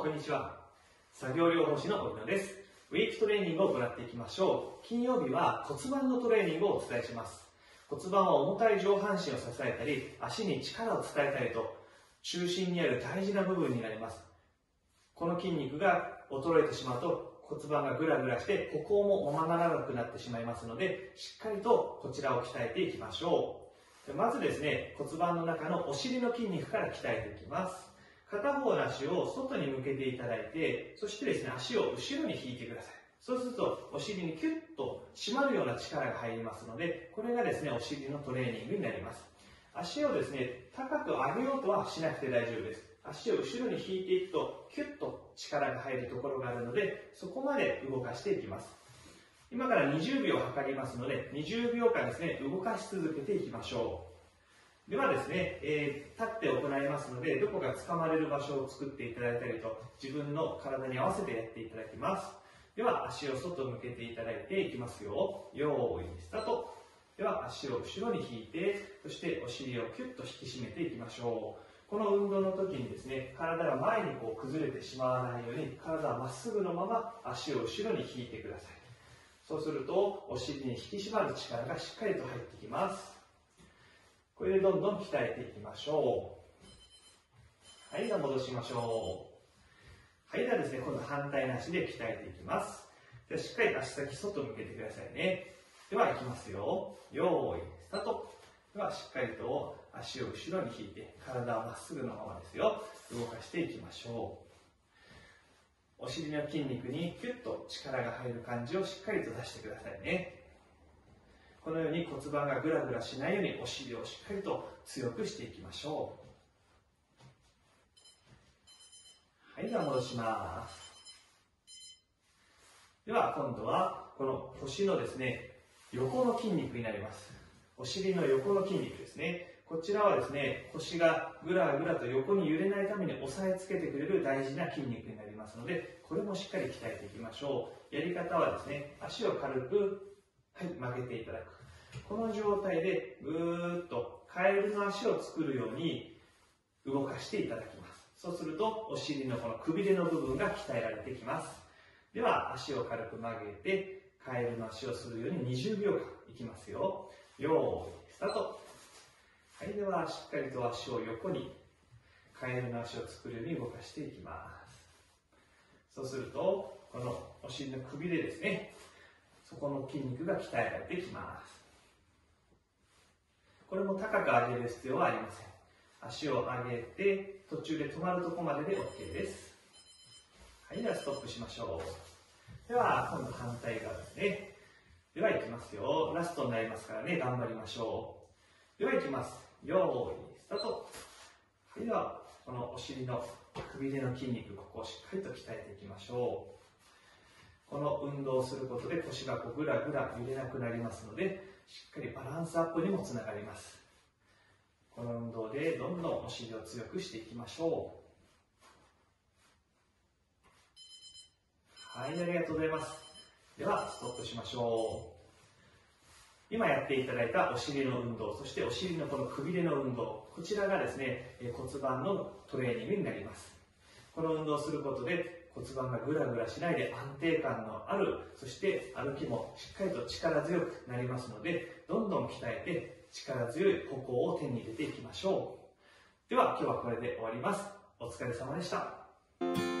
こんにちは。作業療法士の荻野です。ウィークトレーニングを行っていきましょう。金曜日は骨盤のトレーニングをお伝えします。骨盤は重たい上半身を支えたり足に力を伝えたりと中心にある大事な部分になります。この筋肉が衰えてしまうと骨盤がグラグラして歩行もままならなくなってしまいますのでしっかりとこちらを鍛えていきましょう。まずですね骨盤の中のお尻の筋肉から鍛えていきます。片方の足を外に向けていただいて、そしてですね、足を後ろに引いてください。そうすると、お尻にキュッと締まるような力が入りますので、これがですね、お尻のトレーニングになります。足をですね、高く上げようとはしなくて大丈夫です。足を後ろに引いていくと、キュッと力が入るところがあるので、そこまで動かしていきます。今から20秒測りますので、20秒間ですね、動かし続けていきましょう。ではですね、えー、立って行いますので、どこか掴まれる場所を作っていただいたりと、自分の体に合わせてやっていただきます。では、足を外向けていただいていきますよ。よーい、スタート。では、足を後ろに引いて、そしてお尻をキュッと引き締めていきましょう。この運動の時にですね、体が前にこう崩れてしまわないように、体はまっすぐのまま足を後ろに引いてください。そうすると、お尻に引き締まる力がしっかりと入ってきます。これでどんどん鍛えていきましょう。はい、では戻しましょう。はい、ではですね、今度反対の足で鍛えていきます。ではしっかり足先外向けてくださいね。では、いきますよ。よーい、スタート。では、しっかりと足を後ろに引いて、体はまっすぐのままですよ。動かしていきましょう。お尻の筋肉にキュッと力が入る感じをしっかりと出してくださいね。このように骨盤がぐらぐらしないようにお尻をしっかりと強くしていきましょう。はいでは戻します。では今度はこの腰のですね横の筋肉になります。お尻の横の筋肉ですね。こちらはですね腰がぐらぐらと横に揺れないために押さえつけてくれる大事な筋肉になりますのでこれもしっかり鍛えていきましょう。やり方はですね足を軽くはい、曲げていただく。この状態でぐーっとカエルの足を作るように動かしていただきます。そうするとお尻のこのくびれの部分が鍛えられてきます。では足を軽く曲げてカエルの足をするように20秒間いきますよ。よーい、スタート。はい、ではしっかりと足を横にカエルの足を作るように動かしていきます。そうすると、このお尻のくびれですね。そこの筋肉が鍛えられてきます。これも高く上げる必要はありません。足を上げて途中で止まるとこまでで OK です。はいではストップしましょう。では今度反対側ですね。ではいきますよ。ラストになりますからね。頑張りましょう。ではいきます。よーいスタート。はいではこのお尻のくびれの筋肉ここをしっかりと鍛えていきましょう。この運動をすることで腰がこうぐらぐら揺れなくなりますのでしっかりバランスアップにもつながります。この運動でどんどんお尻を強くしていきましょう。はいありがとうございます。ではストップしましょう。今やっていただいたお尻の運動そしてお尻のこのくびれの運動こちらがですね骨盤のトレーニングになります。この運動をすることで骨盤がぐらぐらしないで安定感のあるそして歩きもしっかりと力強くなりますのでどんどん鍛えて力強い歩行を手に入れていきましょう。では今日はこれで終わります。お疲れ様でした。